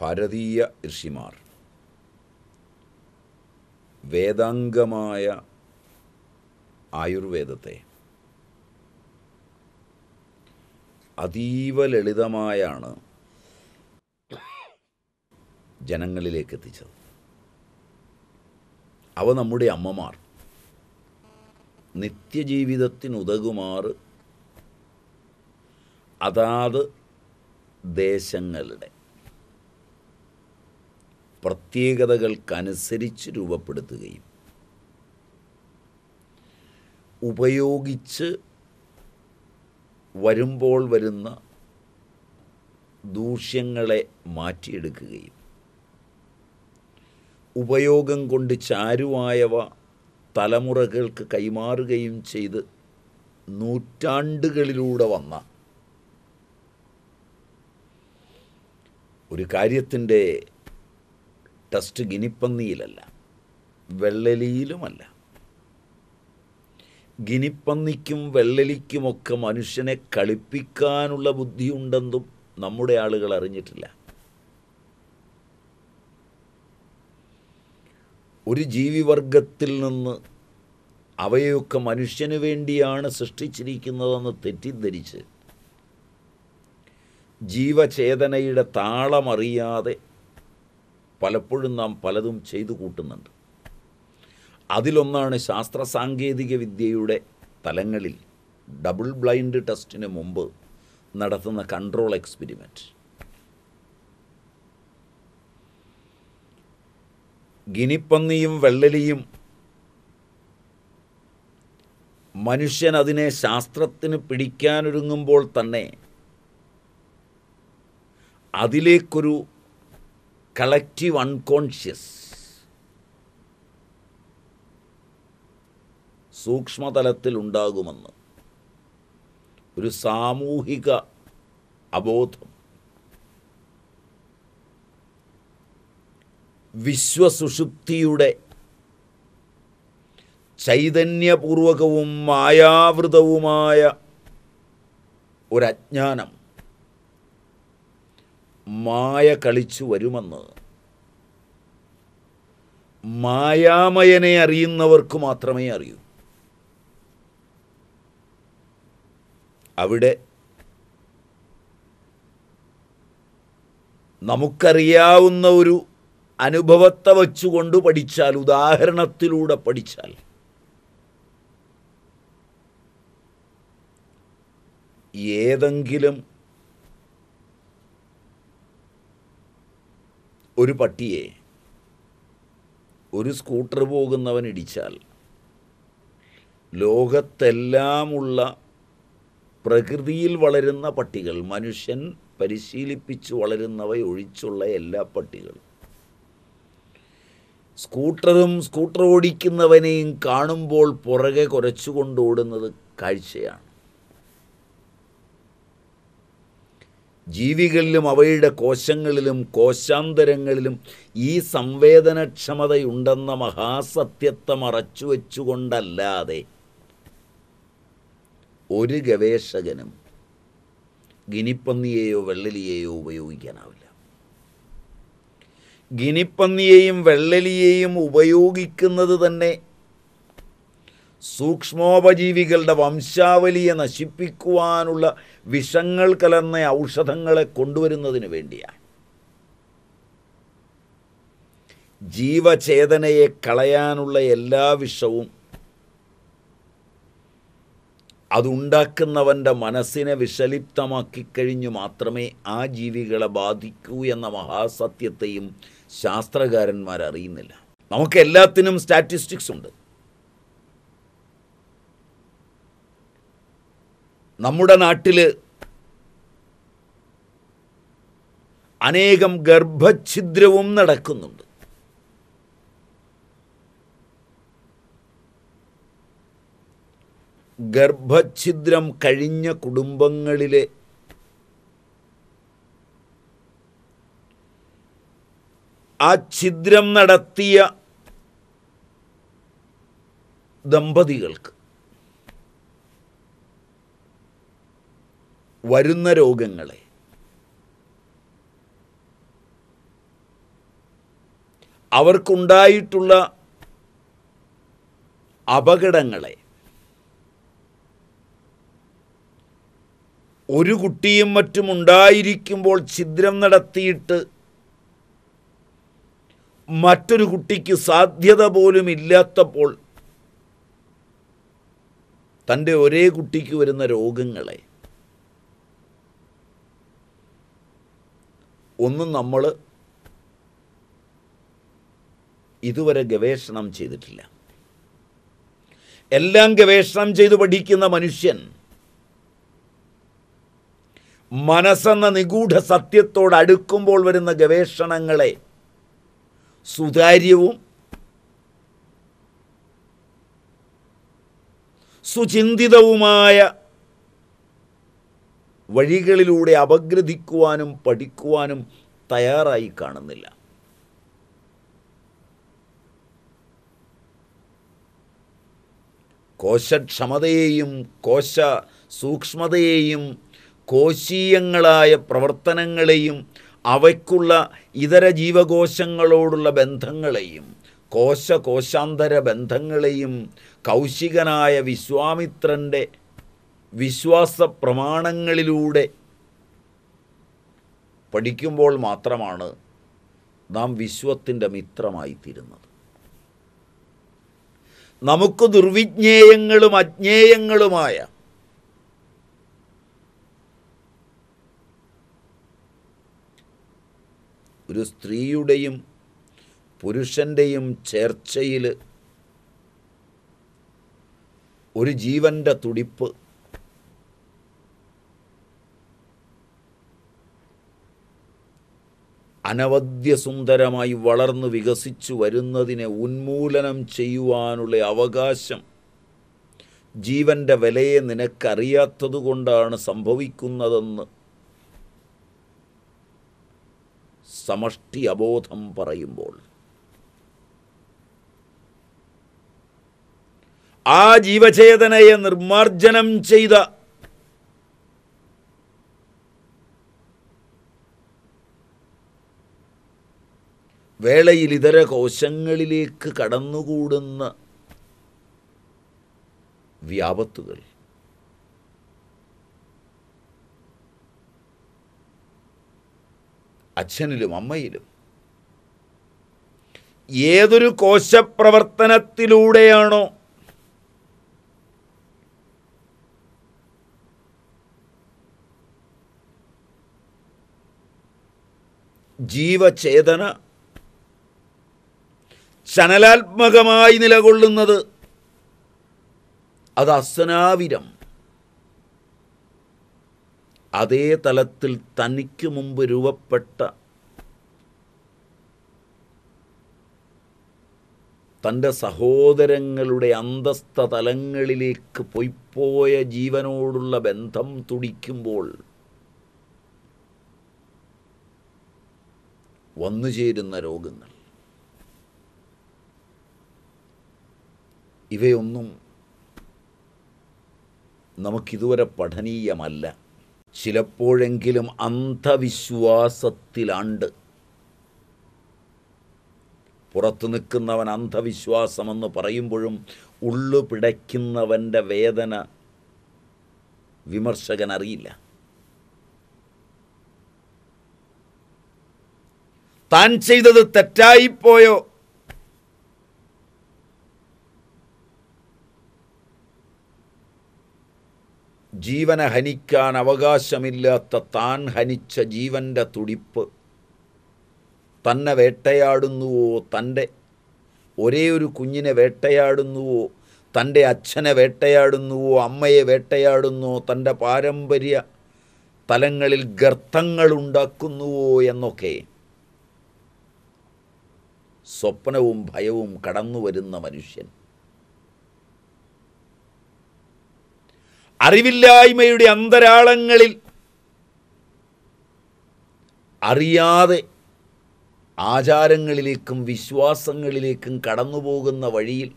ഭാരതീയ ഋഷിമാർ. വേദാംഗമായ ആയുർവേദത്തെ അതീവ ലളിതമായാണ് ജനങ്ങളിലേക്ക് എത്തിച്ചത്. അവ നമ്മുടെ അമ്മമാർ. നിത്യജീവിതത്തിനുതകുമാറ് അതാത് ദേശങ്ങളുടെ പ്രത്യേകതകൾക്കനുസരിച്ച് രൂപപ്പെടുത്തുകയും ഉപയോഗിച്ച് വരുമ്പോൾ വരുന്ന ദൂഷ്യങ്ങളെ മാറ്റിയെടുക്കുകയും ഉപയോഗം കൊണ്ട് ചാരുവായവ തലമുറകൾക്ക് കൈമാറുകയും ചെയ്ത് നൂറ്റാണ്ടുകളിലൂടെ വന്ന ഒരു കാര്യത്തിന്റെ ടെസ്റ്റ് ഗിനിപ്പന്നിയിലല്ല വെള്ളലിയിലുമല്ല. ഗിനിപ്പന്നിക്കും വെള്ളലിക്കുമൊക്കെ മനുഷ്യനെ കളിപ്പിക്കാനുള്ള ബുദ്ധിയുണ്ടെന്നും നമ്മുടെ ആളുകൾ അറിഞ്ഞിട്ടില്ല. ഒരു ജീവിവർഗത്തിൽ നിന്ന് അവയൊക്കെ മനുഷ്യന് വേണ്ടിയാണ് സൃഷ്ടിച്ചിരിക്കുന്നതെന്ന് തെറ്റിദ്ധരിച്ച് ജീവചേതനയുടെ താളമറിയാതെ പലപ്പോഴും നാം പലതും ചെയ്തു കൂട്ടുന്നുണ്ട്. അതിലൊന്നാണ് ശാസ്ത്ര സാങ്കേതിക വിദ്യയുടെ തലങ്ങളിൽ ഡബിൾ ബ്ലൈൻഡ് ടെസ്റ്റിന് മുമ്പ് നടത്തുന്ന കൺട്രോൾ എക്സ്പെരിമെന്റ് ഗിനിപ്പന്നിയും വെള്ളലിയും മനുഷ്യൻ അതിനെ ശാസ്ത്രത്തിന് പിടിക്കാനൊരുങ്ങുമ്പോൾ തന്നെ അതിലേക്കൊരു കളക്റ്റീവ് അൺകോൺഷ്യസ് സൂക്ഷ്മതലത്തിൽ ഉണ്ടാകുമെന്ന് ഒരു സാമൂഹിക അബോധം വിശ്വസുഷുപ്തിയുടെ ചൈതന്യപൂർവകവും മായാവൃതവുമായ ഒരജ്ഞാനം. മായ കളിച്ചു വരുമെന്ന്. മായാമയനെ അറിയുന്നവർക്ക് മാത്രമേ അറിയൂ. അവിടെ നമുക്കറിയാവുന്ന ഒരു അനുഭവത്തെ വച്ചുകൊണ്ട് പഠിച്ചാൽ ഉദാഹരണത്തിലൂടെ പഠിച്ചാൽ. ഏതെങ്കിലും ഒരു പട്ടിയെ ഒരു സ്കൂട്ടർ പോകുന്നവൻ ഇടിച്ചാൽ ലോകത്തെല്ലാമുള്ള പ്രകൃതിയിൽ വളരുന്ന പട്ടികൾ മനുഷ്യൻ പരിശീലിപ്പിച്ച് വളരുന്നവ ഒഴിച്ചുള്ള എല്ലാ പട്ടികളും സ്കൂട്ടറും സ്കൂട്ടർ ഓടിക്കുന്നവനെയും കാണുമ്പോൾ പുറകെ കുറച്ചുകൊണ്ട് ഓടുന്നത് കാഴ്ചയാണ്. ജീവികളിലും അവയുടെ കോശങ്ങളിലും കോശാന്തരങ്ങളിലും ഈ സംവേദനക്ഷമതയുണ്ടെന്ന മഹാസത്യത്തെ മറച്ചു വച്ചുകൊണ്ടല്ലാതെ ഒരു ഗവേഷകനും ഗിനിപ്പന്നിയെയോ വെള്ളലിയെയോ ഉപയോഗിക്കാനാവില്ല. ഗിനിപ്പന്നിയെയും വെള്ളലിയെയും ഉപയോഗിക്കുന്നത് തന്നെ സൂക്ഷ്മോപജീവികളുടെ വംശാവലിയെ നശിപ്പിക്കുവാനുള്ള വിഷങ്ങൾ കലർന്ന ഔഷധങ്ങളെ കൊണ്ടുവരുന്നതിന് വേണ്ടിയാണ്. ജീവചേതനയെ കളയാനുള്ള എല്ലാ വിഷവും അതുണ്ടാക്കുന്നവന്റെ മനസ്സിനെ വിഷലിപ്തമാക്കി കഴിഞ്ഞു മാത്രമേ ആ ജീവികളെ ബാധിക്കൂ എന്ന മഹാസത്യത്തെയും ശാസ്ത്രകാരന്മാർ അറിയുന്നില്ല നമുക്ക് എല്ലാത്തിനും സ്റ്റാറ്റിസ്റ്റിക്സ് ഉണ്ട്. നമ്മുടെ നാട്ടിൽ അനേകം ഗർഭഛിദ്രവും നടക്കുന്നുണ്ട്. ഗർഭഛിദ്രം കഴിഞ്ഞ കുടുംബങ്ങളിലെ ആ ഛിദ്രം നടത്തിയ ദമ്പതികൾക്ക് വരുന്ന രോഗങ്ങളെ. അവർക്കുണ്ടായിട്ടുള്ള അപകടങ്ങളെ. ഒരു കുട്ടിയും മറ്റും ഉണ്ടായിരിക്കുമ്പോൾ ഛിദ്രം നടത്തിയിട്ട് മറ്റൊരു കുട്ടിക്ക് സാധ്യത പോലും ഇല്ലാത്തപ്പോൾ തന്റെ ഒരേ കുട്ടിക്ക് വരുന്ന രോഗങ്ങളെ ഒന്നും നമ്മൾ ഇതുവരെ ഗവേഷണം ചെയ്തിട്ടില്ല. എല്ലാം ഗവേഷണം ചെയ്ത് പഠിക്കുന്ന മനുഷ്യൻ മനസ്സെന്ന നിഗൂഢ സത്യത്തോട് അടുക്കുമ്പോൾ വരുന്ന ഗവേഷണങ്ങളെ സുതാര്യവും സുചിന്തിതവുമായ വഴികളിലൂടെ അപഗ്രഥിക്കുവാനും പഠിക്കുവാനും തയ്യാറായി കാണുന്നില്ല. കോശക്ഷമതയെയും കോശ സൂക്ഷ്മതയെയും കോശീയങ്ങളായ പ്രവർത്തനങ്ങളെയും അവയ്ക്കുള്ള ഇതര ജീവകോശങ്ങളോടുള്ള ബന്ധങ്ങളെയും കോശ കോശാന്തര ബന്ധങ്ങളെയും കൗശികനായ വിശ്വാമിത്രന്റെ വിശ്വാസ പ്രമാണങ്ങളിലൂടെ പഠിക്കുമ്പോൾ മാത്രമാണ് നാം വിശ്വത്തിന്റെ മിത്രമായി തീരുന്നത് നമുക്ക് ദുർവിജ്ഞേയങ്ങളും അജ്ഞേയങ്ങളുമായ ഒരു സ്ത്രീയുടെയും പുരുഷന്റെയും ചേർച്ചയിൽ ഒരു ജീവന്റെ തുടിപ്പ് അനവദ്യസുന്ദരമായി വളർന്നു വികസിച്ചു വരുന്നതിനെ ഉന്മൂലനം ചെയ്യുവാനുള്ള അവകാശം ജീവന്റെ വിലയെ നിനക്കറിയാത്തതുകൊണ്ടാണ് സംഭവിക്കുന്നതെന്ന് സമഷ്ടി അബോധം പറയുമ്പോൾ. ആ ജീവചേതനയെ നിർമാർജനം ചെയ്ത വേളയിൽ ഇതര കോശങ്ങളിലേക്ക് കടന്നുകൂടുന്ന വ്യാപത്തുകൾ. അച്ഛനിലും അമ്മയിലും. ഏതൊരു കോശപ്രവർത്തനത്തിലൂടെയാണോ ജീവചേതന ചനലാത്മകമായി നിലകൊള്ളുന്നത് അത് അസനാവിരം. അതേ തലത്തിൽ തനിക്ക് മുമ്പ് രൂപപ്പെട്ട തന്റെ സഹോദരങ്ങളുടെ അന്തസ്ഥ തലങ്ങളിലേക്ക് പൊയ്പോയ ജീവനോടുള്ള ബന്ധം തുടിക്കുമ്പോൾ വന്നുചേരുന്ന രോഗങ്ങൾ. ഇവയൊന്നും നമുക്കിതുവരെ പഠനീയമല്ല. ചിലപ്പോഴെങ്കിലും അന്ധവിശ്വാസത്തിലാണ്ട്. പുറത്തു നിൽക്കുന്നവൻ അന്ധവിശ്വാസമെന്ന് പറയുമ്പോഴും ഉള്ളു പിടയ്ക്കുന്നവന്റെ വേദന വിമർശകൻ അറിയില്ല താൻ ചെയ്തത് തെറ്റായിപ്പോയോ? ജീവനെ ഹനിക്കാൻ അവകാശമില്ലാത്ത താൻ ഹനിച്ച ജീവന്റെ തുടിപ്പ് തന്നെ വേട്ടയാടുന്നുവോ? തന്റെ ഒരേ ഒരു കുഞ്ഞിനെ വേട്ടയാടുന്നുവോ? തന്റെ അച്ഛനെ വേട്ടയാടുന്നുവോ? അമ്മയെ വേട്ടയാടുന്നുവോ തന്റെ പാരമ്പര്യ തലങ്ങളിൽ ഗർത്തങ്ങൾ ഉണ്ടാക്കുന്നുവോ എന്നൊക്കെ സ്വപ്നവും ഭയവും കടന്നു വരുന്ന മനുഷ്യൻ. അറിവില്ലായ്മയുടെ അന്തരാളങ്ങളിൽ അറിയാതെ ആചാരങ്ങളിലേക്കും വിശ്വാസങ്ങളിലേക്കും കടന്നുപോകുന്ന വഴിയിൽ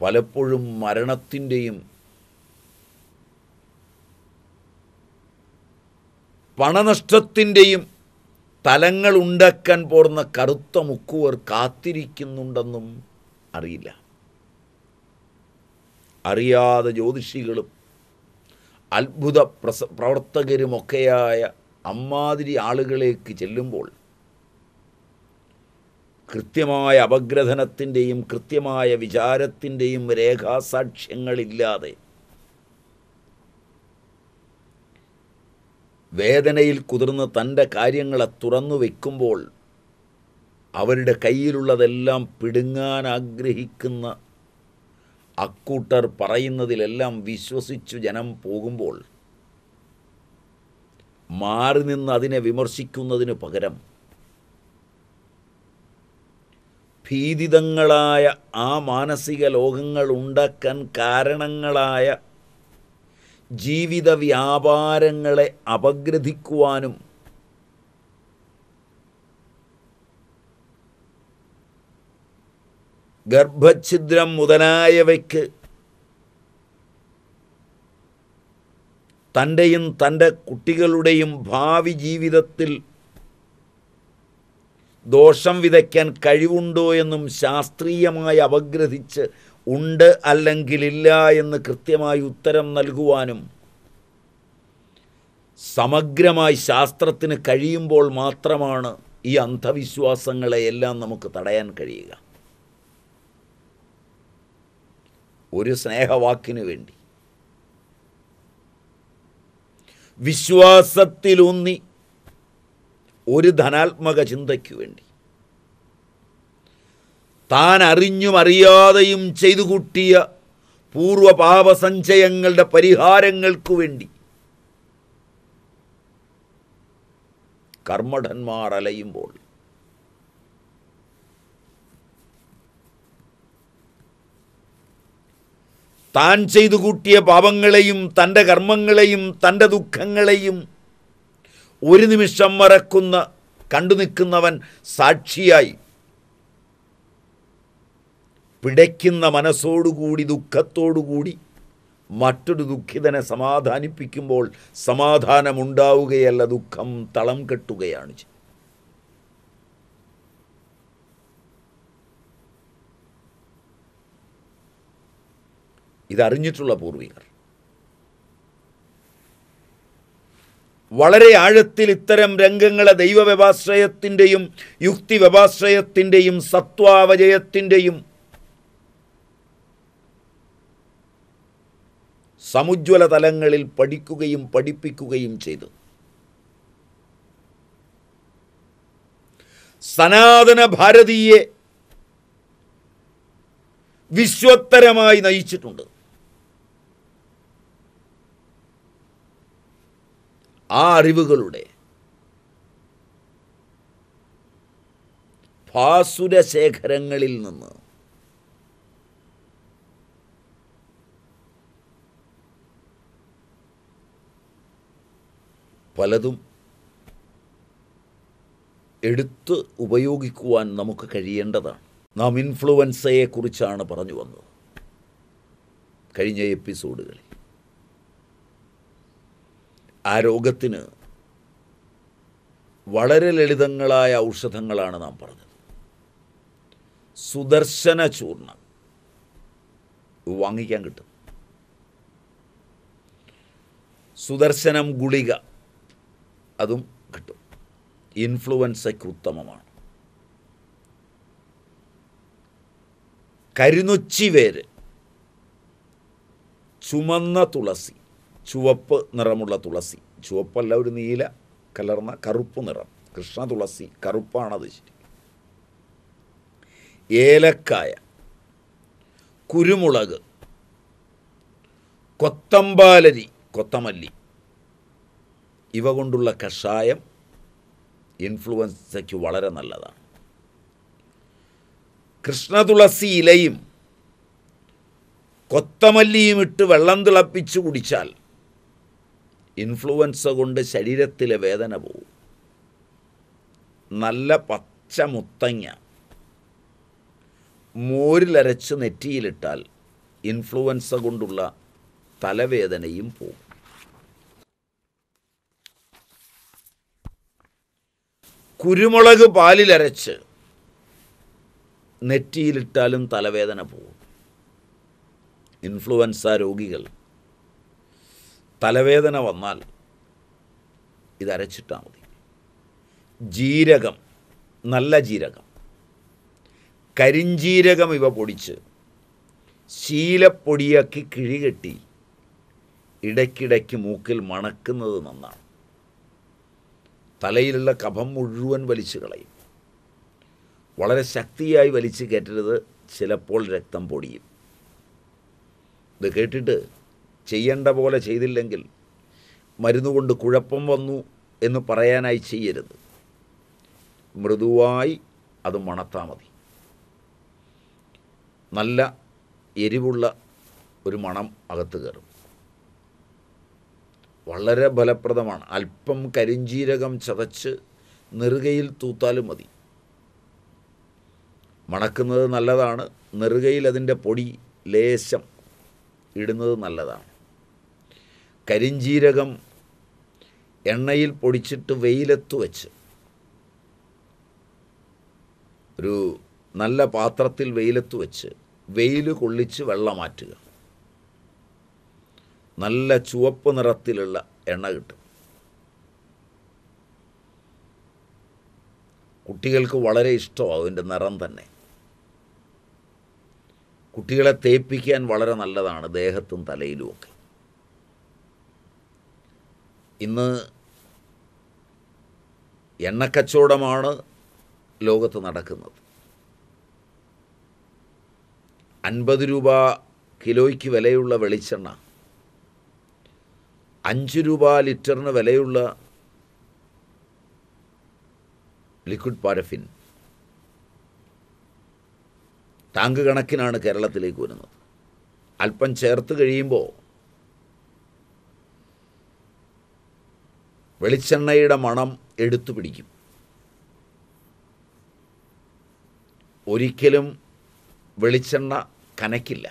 പലപ്പോഴും മരണത്തിന്റെയും പണനഷ്ടത്തിന്റെയും തലങ്ങൾ ഉണ്ടാക്കാൻ പോർന്ന കറുത്ത മുക്കുവർ കാത്തിരിക്കുന്നുണ്ടെന്നും അറിയില്ല. അറിയാതെ ജ്യോതിഷികളും അത്ഭുത പ്രസ പ്രവർത്തകരുമൊക്കെയായ അമ്മാതിരി ആളുകളേക്ക് ചെല്ലുമ്പോൾ കൃത്യമായ അപഗ്രഥനത്തിന്റെയും കൃത്യമായ വിചാരത്തിന്റെയും രേഖാസാക്ഷ്യങ്ങളില്ലാതെ വേദനയിൽ കുതിർന്ന് തന്റെ കാര്യങ്ങളെ തുറന്നു വയ്ക്കുമ്പോൾ അവരുടെ കയ്യിലുള്ളതെല്ലാം പിടുങ്ങാൻ ആഗ്രഹിക്കുന്ന അക്കൂട്ടർ പറയുന്നതിലെല്ലാം വിശ്വസിച്ചു ജനം പോകുമ്പോൾ മാറി നിന്ന് അതിനെ വിമർശിക്കുന്നതിന് പകരം ഭീതിതങ്ങളായ ആ മാനസിക ലോകങ്ങൾ ഉണ്ടാക്കാൻ കാരണങ്ങളായ ജീവിത വ്യാപാരങ്ങളെ അപഗ്രഥിക്കുവാനും ഗർഭഛിദ്രം മുതലായവയ്ക്ക് തന്റെയും തന്റെ കുട്ടികളുടെയും ഭാവി ജീവിതത്തിൽ ദോഷം വിതയ്ക്കാൻ കഴിവുണ്ടോ എന്നും ശാസ്ത്രീയമായി അപഗ്രഥിച്ച് ഉണ്ട് അല്ലെങ്കിൽ ഇല്ല എന്ന് കൃത്യമായി ഉത്തരം നൽകുവാനും സമഗ്രമായി ശാസ്ത്രത്തിന് കഴിയുമ്പോൾ മാത്രമാണ് ഈ അന്ധവിശ്വാസങ്ങളെയെല്ലാം നമുക്ക് തടയാൻ കഴിയുക. ഒരു സ്നേഹവാക്കിനു വേണ്ടി. വിശ്വാസത്തിലൂന്നി ഒരു ധനാത്മക ചിന്തയ്ക്ക് വേണ്ടി. താൻ അറിഞ്ഞും അറിയാതെയും ചെയ്തു കൂട്ടിയ പൂർവപാപസഞ്ചയങ്ങളുടെ പരിഹാരങ്ങൾക്കു വേണ്ടി. കർമ്മഠന്മാർ അലയുമ്പോൾ താൻ ചെയ്തു കൂട്ടിയ പാപങ്ങളെയും തന്റെ കർമ്മങ്ങളെയും തന്റെ ദുഃഖങ്ങളെയും ഒരു നിമിഷം മറക്കുന്ന കണ്ടു നിൽക്കുന്നവൻ സാക്ഷിയായി. പിടയ്ക്കുന്ന മനസ്സോടുകൂടി ദുഃഖത്തോടുകൂടി മറ്റൊരു ദുഃഖിതനെ സമാധാനിപ്പിക്കുമ്പോൾ സമാധാനമുണ്ടാവുകയല്ല ദുഃഖം തളം കെട്ടുകയാണ് ചെയ്യുന്നത് ഇതറിഞ്ഞിട്ടുള്ള പൂർവികർ. വളരെ ആഴത്തിൽ ഇത്തരം രംഗങ്ങളെ ദൈവവ്യവാശ്രയത്തിന്റെയും യുക്തി വ്യവാശ്രയത്തിന്റെയും സത്വാവജയത്തിന്റെയും സമുജ്വല തലങ്ങളിൽ പഠിക്കുകയും പഠിപ്പിക്കുകയും ചെയ്തു. സനാതന ഭാരതീയെ വിശ്വത്തരമായി നയിച്ചിട്ടുണ്ട്. ആ അറിവുകളുടെ ഭാസുരശേഖരങ്ങളിൽ നിന്ന് പലതും എടുത്ത് ഉപയോഗിക്കുവാൻ നമുക്ക് കഴിയേണ്ടതാണ്. നാം ഇൻഫ്ലുവൻസയെക്കുറിച്ചാണ് പറഞ്ഞു വന്നത്. കഴിഞ്ഞ എപ്പിസോഡുകളിൽ ആ രോഗത്തിന് വളരെ ലളിതങ്ങളായ ഔഷധങ്ങളാണ് നാം പറഞ്ഞത്. സുദർശന ചൂർണം വാങ്ങിക്കാൻ കിട്ടും. സുദർശനം ഗുളിക അതും കിട്ടും. ഇൻഫ്ലുവൻസയ്ക്ക് ഉത്തമമാണ് കരുനൊച്ചി വേര് ചുമന്ന തുളസി ചുവപ്പ് നിറമുള്ള തുളസി. ചുവപ്പല്ല ഒരു നീല കലർന്ന കറുപ്പ് നിറം. കൃഷ്ണ തുളസി കറുപ്പാണത് ശരി. ഏലക്കായ കുരുമുളക് കൊത്തമ്പാലരി കൊത്തമല്ലി. ഇവ കൊണ്ടുള്ള കഷായം ഇൻഫ്ലുവൻസയ്ക്ക് വളരെ നല്ലതാണ്. കൃഷ്ണതുളസി ഇലയും കൊത്തമല്ലിയും ഇട്ട് വെള്ളം തിളപ്പിച്ച് കുടിച്ചാൽ ഇൻഫ്ലുവൻസ കൊണ്ട് ശരീരത്തിലെ വേദന പോവും. നല്ല പച്ച മുത്തങ്ങ. മോരിലരച്ച് നെറ്റിയിലിട്ടാൽ ഇൻഫ്ലുവൻസ കൊണ്ടുള്ള തലവേദനയും പോകും കുരുമുളക് പാലിലരച്ച് നെറ്റിയിലിട്ടാലും തലവേദന പോകും ഇൻഫ്ലുവൻസ രോഗികൾ തലവേദന വന്നാൽ ഇതരച്ചിട്ടാൽ മതി. ജീരകം നല്ല ജീരകം. കരിഞ്ജീരകം ഇവ പൊടിച്ച് ശീലപ്പൊടിയാക്കി കിഴികെട്ടി ഇടയ്ക്കിടയ്ക്ക് മൂക്കിൽ മണക്കുന്നത് നന്നാണ്. തലയിലുള്ള കഫം മുഴുവൻ വലിച്ചു കളയും. വളരെ ശക്തിയായി വലിച്ചു കയറ്റരുത് ചിലപ്പോൾ രക്തം പൊടിയും. ഇത് കേട്ടിട്ട് ചെയ്യേണ്ട പോലെ ചെയ്തില്ലെങ്കിൽ മരുന്നുകൊണ്ട് കുഴപ്പം വന്നു എന്ന് പറയാനായി ചെയ്യരുത്. മൃദുവായി അത് മണത്താൽ മതി. നല്ല എരിവുള്ള ഒരു മണം അകത്ത് കയറും. വളരെ ഫലപ്രദമാണ്. അല്പം കരിഞ്ജീരകം ചതച്ച് നെറുകയിൽ തൂത്താലും മതി. മണക്കുന്നത് നല്ലതാണ്. നെറുകയിൽ അതിന്റെ പൊടി ലേശം ഇടുന്നത് നല്ലതാണ്. കരിഞ്ജീരകം എണ്ണയിൽ പൊടിച്ചിട്ട് വെയിലത്ത് വെച്ച്. ഒരു നല്ല പാത്രത്തിൽ വെയിലത്ത് വെച്ച് വെയിൽ കൊള്ളിച്ച് വെള്ളം മാറ്റുക. നല്ല ചുവപ്പ് നിറത്തിലുള്ള എണ്ണ കിട്ടും. കുട്ടികൾക്ക് വളരെ ഇഷ്ടമാവും അതിന്റെ നിറം തന്നെ. കുട്ടികളെ തേപ്പിക്കാൻ വളരെ നല്ലതാണ് ദേഹത്തും തലയിലുമൊക്കെ ഇന്ന് എണ്ണക്കച്ചവടമാണ് ലോകത്ത് നടക്കുന്നത്. അൻപത് രൂപ കിലോയ്ക്ക് വിലയുള്ള വെളിച്ചെണ്ണ അഞ്ച് രൂപ ലിറ്ററിന് വിലയുള്ള ലിക്വിഡ് പാരഫിൻ. ടാങ്ക് കണക്കിനാണ് കേരളത്തിലേക്ക് വരുന്നത്. അല്പം ചേർത്ത് കഴിയുമ്പോൾ വെളിച്ചെണ്ണയുടെ മണം എടുത്തു പിടിക്കും. ഒരിക്കലും വെളിച്ചെണ്ണ കനക്കില്ല.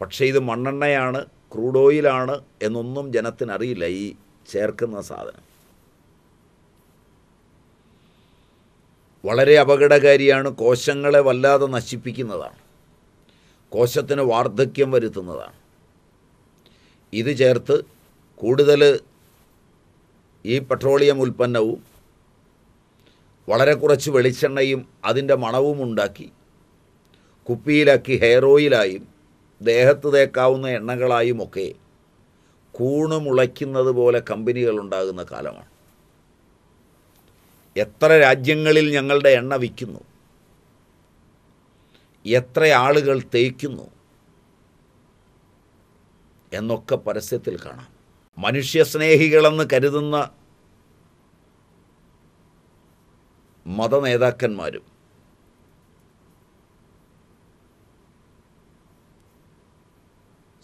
പക്ഷേ ഇത് മണ്ണെണ്ണയാണ് ക്രൂഡ് ഓയിലാണ് എന്നൊന്നും ജനത്തിനറിയില്ല ഈ ചേർക്കുന്ന സാധനം. വളരെ അപകടകാരിയാണ് കോശങ്ങളെ വല്ലാതെ നശിപ്പിക്കുന്നതാണ്. കോശത്തിന് വാർദ്ധക്യം വരുത്തുന്നതാണ്. ഇത് ചേർത്ത് കൂടുതൽ ഈ പെട്രോളിയം ഉൽപ്പന്നവും വളരെ കുറച്ച് വെളിച്ചെണ്ണയും അതിന്റെ മണവും ഉണ്ടാക്കി കുപ്പിയിലാക്കി ഹെയർ ഓയിലായും ദേഹത്ത് തേക്കാവുന്ന എണ്ണകളായും ഒക്കെ കൂണ് മുളയ്ക്കുന്നത് പോലെ കമ്പനികൾ ഉണ്ടാകുന്ന കാലമാണ്. എത്ര രാജ്യങ്ങളിൽ ഞങ്ങളുടെ എണ്ണ വിൽക്കുന്നു എത്ര ആളുകൾ തേക്കുന്നു എന്നൊക്കെ പരസ്യത്തിൽ കാണാം. മനുഷ്യസ്നേഹികളെന്ന് കരുതുന്ന മതനേതാക്കന്മാരും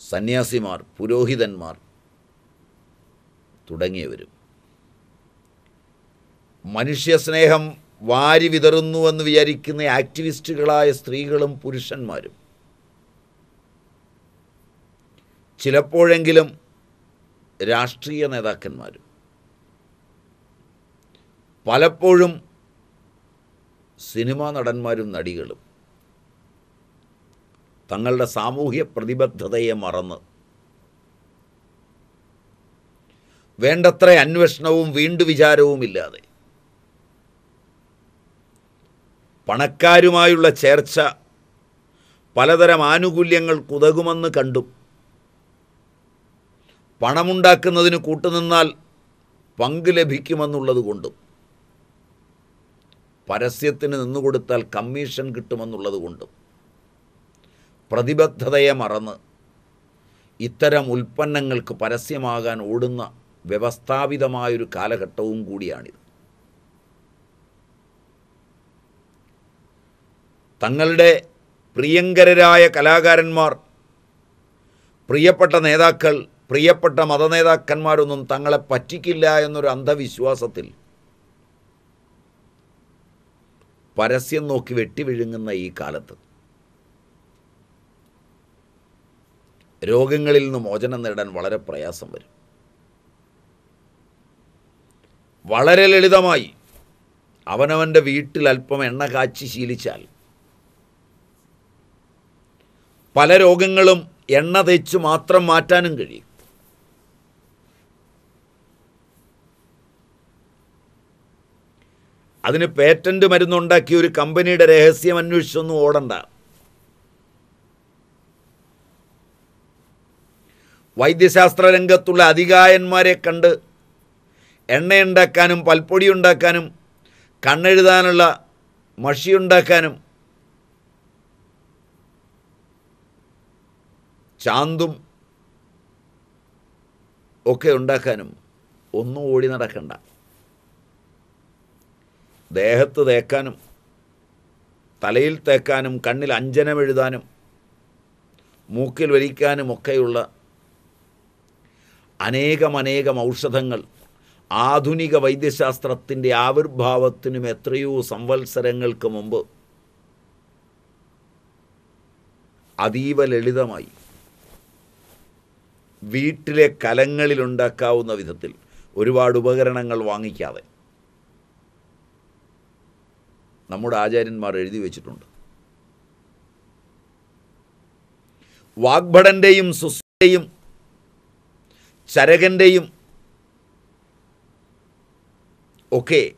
സന്യാസിമാർ പുരോഹിതന്മാർ തുടങ്ങിയവരും. മനുഷ്യസ്നേഹം വാരി വിതറുന്നുവെന്ന് വിചാരിക്കുന്ന ആക്ടിവിസ്റ്റുകളായ സ്ത്രീകളും പുരുഷന്മാരും ചിലപ്പോഴെങ്കിലും രാഷ്ട്രീയ നേതാക്കന്മാരും. പലപ്പോഴും സിനിമാ നടന്മാരും നടികളും തങ്ങളുടെ സാമൂഹ്യ പ്രതിബദ്ധതയെ മറന്ന് വേണ്ടത്ര അന്വേഷണവും വീണ്ടു വിചാരവുമില്ലാതെ പണക്കാരുമായുള്ള ചേർച്ച പലതരം ആനുകൂല്യങ്ങൾക്കുതകുമെന്ന് കണ്ടും പണമുണ്ടാക്കുന്നതിന് കൂട്ടുനിന്നാൽ പങ്ക് ലഭിക്കുമെന്നുള്ളത് കൊണ്ടും പരസ്യത്തിന് നിന്നുകൊടുത്താൽ കമ്മീഷൻ കിട്ടുമെന്നുള്ളത് കൊണ്ടും പ്രതിബദ്ധതയെ മറന്ന് ഇത്തരം ഉൽപ്പന്നങ്ങൾക്ക് പരസ്യമാകാൻ ഓടുന്ന വ്യവസ്ഥാപിതമായൊരു കാലഘട്ടവും കൂടിയാണിത്. തങ്ങളുടെ പ്രിയങ്കരരായ കലാകാരന്മാർ പ്രിയപ്പെട്ട നേതാക്കൾ പ്രിയപ്പെട്ട മതനേതാക്കന്മാരൊന്നും തങ്ങളെ പറ്റിക്കില്ല എന്നൊരു അന്ധവിശ്വാസത്തിൽ പരസ്യം നോക്കി വെട്ടിവിഴുങ്ങുന്ന ഈ കാലത്ത് രോഗങ്ങളിൽ നിന്ന് മോചനം നേടാൻ വളരെ പ്രയാസം വരും. വളരെ ലളിതമായി അവനവന്റെ വീട്ടിൽ അല്പം എണ്ണ കാച്ചി ശീലിച്ചാൽ പല രോഗങ്ങളും എണ്ണ തേച്ച് മാത്രം മാറ്റാനും കഴിയും. അതിന് പേറ്റന്റ് മരുന്നുണ്ടാക്കിയ ഒരു കമ്പനിയുടെ രഹസ്യം അന്വേഷിച്ചൊന്നും ഓടണ്ട. വൈദ്യശാസ്ത്ര രംഗത്തുള്ള അധികായന്മാരെ കണ്ട് എണ്ണയുണ്ടാക്കാനും പൽപ്പൊടി ഉണ്ടാക്കാനും കണ്ണെഴുതാനുള്ള മഷി ഉണ്ടാക്കാനും ചാന്തും ഒക്കെ ഉണ്ടാക്കാനും ഒന്നും ഓടി നടക്കണ്ട. ദേഹത്ത് തേക്കാനും തലയിൽ തേക്കാനും കണ്ണിൽ അഞ്ജനമെഴുതാനും മൂക്കിൽ വലിക്കാനും ഒക്കെയുള്ള അനേകം അനേകം ഔഷധങ്ങൾ ആധുനിക വൈദ്യശാസ്ത്രത്തിന്റെ ആവിർഭാവത്തിനും എത്രയോ സംവത്സരങ്ങൾക്ക് മുമ്പ് അതീവ ലളിതമായി വീട്ടിലെ കലങ്ങളിലുണ്ടാക്കാവുന്ന വിധത്തിൽ ഒരുപാട് ഉപകരണങ്ങൾ വാങ്ങിക്കാതെ നമ്മുടെ ആചാര്യന്മാർ എഴുതി വെച്ചിട്ടുണ്ട്. വാഗ്ഭടന്റെയും സുസ്തയും ചരകന്റെയും ഒക്കെ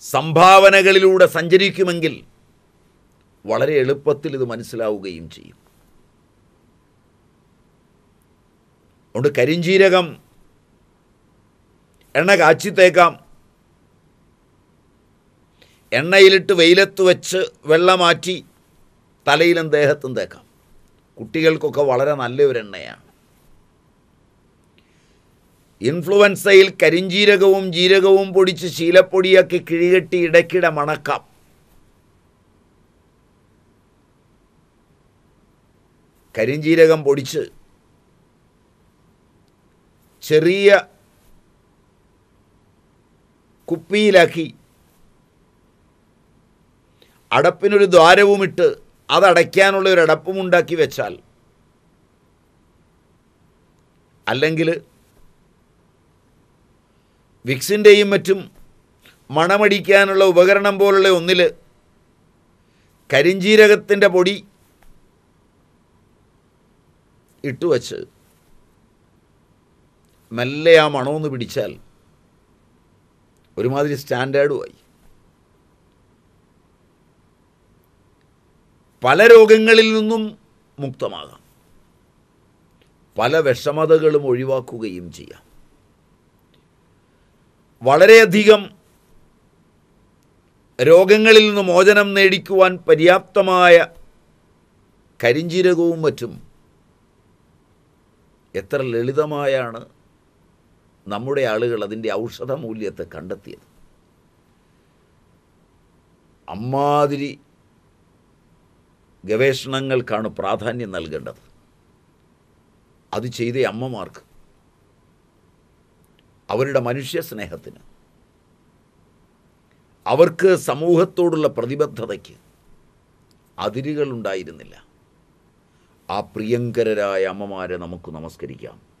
സംഭാവനകളിലൂടെ സഞ്ചരിക്കുമെങ്കിൽ വളരെ എളുപ്പത്തിൽ ഇത് മനസ്സിലാവുകയും ചെയ്യും. അതുകൊണ്ട് കരിഞ്ചീരകം എണ്ണ കാച്ചിത്തേക്കാം. എണ്ണയിലിട്ട് വെയിലത്ത് വെച്ച് വെള്ളമാറ്റി തലയിലും ദേഹത്തും തേക്കാം. കുട്ടികൾക്കൊക്കെ വളരെ നല്ലൊരു എണ്ണയാണ് ഇൻഫ്ലുവൻസയിൽ കരിഞ്ചീരകവും ജീരകവും പൊടിച്ച് ശീലപ്പൊടിയാക്കി കിഴികെട്ടി ഇടയ്ക്കിടെ മണക്കാം. കരിഞ്ചീരകം പൊടിച്ച് ചെറിയ കുപ്പിയിലാക്കി അടപ്പിനൊരു ദ്വാരവുമിട്ട് അതടയ്ക്കാനുള്ള ഒരു അടപ്പും ഉണ്ടാക്കി വെച്ചാൽ അല്ലെങ്കിൽ വിക്സിന്റെയും മറ്റും മണമടിക്കാനുള്ള ഉപകരണം പോലുള്ള ഒന്നിൽ കരിഞ്ചീരകത്തിന്റെ പൊടി ഇട്ടുവച്ച് മെല്ലെ ആ മണമൊന്ന് പിടിച്ചാൽ ഒരുമാതിരി സ്റ്റാൻഡേർഡുമായി പല രോഗങ്ങളിൽ നിന്നും മുക്തമാകാം. പല വിഷമതകളും ഒഴിവാക്കുകയും ചെയ്യാം. വളരെയധികം രോഗങ്ങളിൽ നിന്ന് മോചനം നേടിക്കുവാൻ പര്യാപ്തമായ കരിഞ്ചീരകവും മറ്റും എത്ര ലളിതമായാണ് നമ്മുടെ ആളുകൾ അതിന്റെ ഔഷധ മൂല്യത്തെ കണ്ടെത്തിയത്. അമ്മാതിരി ഗവേഷണങ്ങൾക്കാണ് പ്രാധാന്യം നൽകേണ്ടത്. അത് ചെയ്ത അമ്മമാർക്ക്. അവരുടെ മനുഷ്യ സ്നേഹത്തിന്. അവർക്ക് സമൂഹത്തോടുള്ള പ്രതിബദ്ധതയ്ക്ക് അതിരുകളുണ്ടായിരുന്നില്ല. ആ പ്രിയങ്കരരായ അമ്മമാരെ നമുക്ക് നമസ്കരിക്കാം.